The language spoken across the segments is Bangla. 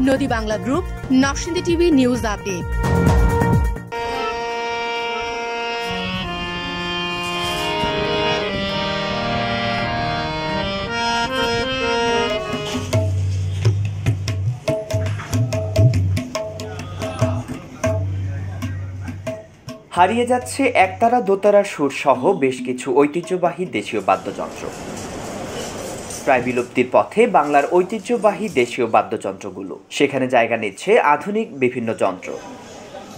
নদী Bangla group, Narsingdi TV news update. হারিয়ে যাচ্ছে একতারা দোতারা সুর সহ বেশ কিছু ঐতিহ্যবাহী দেশীয় বাদ্যযন্ত্র। প্রায় বিলুপ্তির পথে বাংলার ঐতিহ্যবাহী দেশীয় বাদ্যযন্ত্রগুলো। সেখানে জায়গা নিচ্ছে আধুনিক বিভিন্ন যন্ত্র।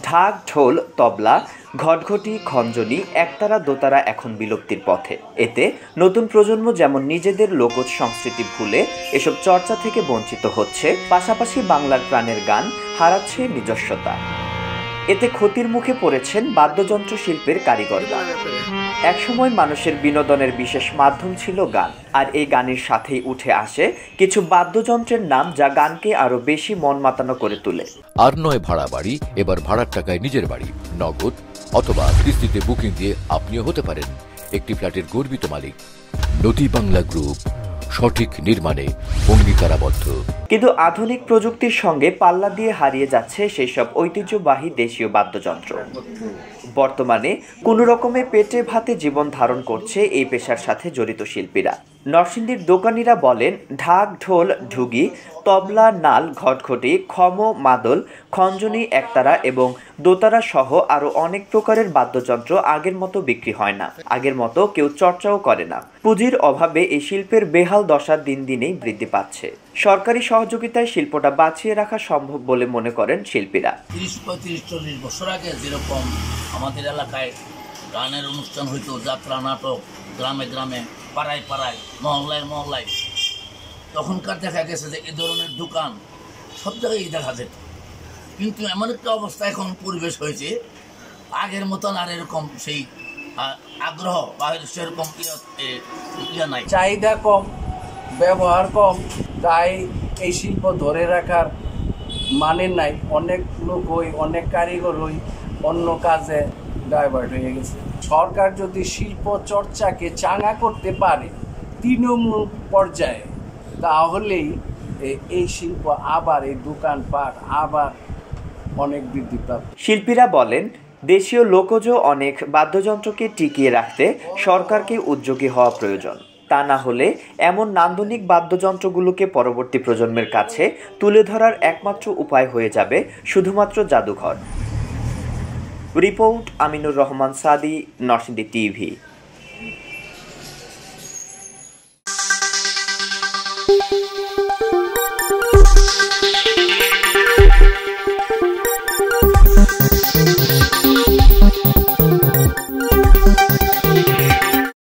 ঢাক, ঢোল, তবলা, ঘটঘটি, খঞ্জনি, একতারা, দোতারা এখন বিলুপ্তির পথে। এতে নতুন প্রজন্ম যেমন নিজেদের লোকজ সংস্কৃতি ভুলে এসব চর্চা থেকে বঞ্চিত হচ্ছে, পাশাপাশি বাংলার প্রাণের গান হারাচ্ছে নিজস্বতা। এতে ক্ষতির মুখে পড়েছেন বাদ্যযন্ত্র শিল্পের কারিগররা একসময় মানুষের বিনোদনের বিশেষ মাধ্যম ছিল গান, আর এই গানের সাথেই উঠে আসে কিছু বাদ্যযন্ত্রের নাম যা গানকে আরও বেশি মন মাতানো করে তোলে। আর নয় ভাড়া বাড়ি, এবার ভাড়ার টাকায় নিজের বাড়ি, নগদ অথবা কিস্তিতে বুকিং দিয়ে আপনিও হতে পারেন। একটি ফ্ল্যাটের গর্বিত মালিক, নদী বাংলা গ্রুপ। সঠিক নির্মাণে অঙ্গীকারাবদ্ধ। কিন্তু আধুনিক প্রযুক্তির সঙ্গে পাল্লা দিয়ে হারিয়ে যাচ্ছে সেই সব ঐতিহ্যবাহী দেশীয় বাদ্যযন্ত্র। বর্তমানে কোনো রকমে পেটে ভাতে জীবন ধারণ করছে এই পেশার সাথে জড়িত শিল্পীরা। নরসিংদীর দোকানিরা বলেন, ঢাক, ঢোল, ঢুগি, তবলা, নাল, ঘটঘটি, খম, মাদল, খঞ্জনি, একতারা এবং দোতারা সহ আরও অনেক প্রকারের বাদ্যযন্ত্র আগের মতো বিক্রি হয় না। আগের মতো কেউ চর্চাও করে না। পুঁজির অভাবে এই শিল্পের বেহাল দশা দিন দিনেই বৃদ্ধি পাচ্ছে। সরকারি সহযোগিতায় শিল্পটা বাঁচিয়ে রাখা সম্ভব বলে মনে করেন শিল্পীরা। তিরিশ পঁয়ত্রিশ, চল্লিশ বছর আগে যেরকম আমাদের এলাকায় গানের অনুষ্ঠান হইতো, যাত্রা, নাটক, গ্রামে গ্রামে পাড়ায় পাড়ায়, মহল্লায় মহল্লায়। তখনকার দেখা গেছে যে এই ধরনের দোকান সব জায়গায় দেখা যেত কিন্তু এমন একটা অবস্থা এখন পরিবেশ হয়েছে, আগের মতন আর এরকম সেই আগ্রহ বা সেরকম ইয়ে- এ- ইয়ে নাই। চাহিদা কম, ব্যবহার কম, তাই এই শিল্প ধরে রাখার মানে নাই। অনেক লোকই অনেক কারিগরই অন্য কাজে ডাইভার্ট হয়ে গেছে। সরকার যদি শিল্প চর্চাকে চাঙা করতে পারে তৃণমূল পর্যায়ে, তাহলেই এই শিল্প আবার এই দোকানপাট আবার অনেক বৃদ্ধি পাবে। শিল্পীরা বলেন, দেশীয় লোকজ অনেক বাদ্যযন্ত্রকে টিকিয়ে রাখতে সরকারকে উদ্যোগী হওয়া প্রয়োজন। তা না হলে এমন নান্দনিক বাদ্যযন্ত্রগুলোকে পরবর্তী প্রজন্মের কাছে তুলে ধরার একমাত্র উপায় হয়ে যাবে শুধুমাত্র জাদুঘর। Report Aminur Rahman Sadi Narsingdi TV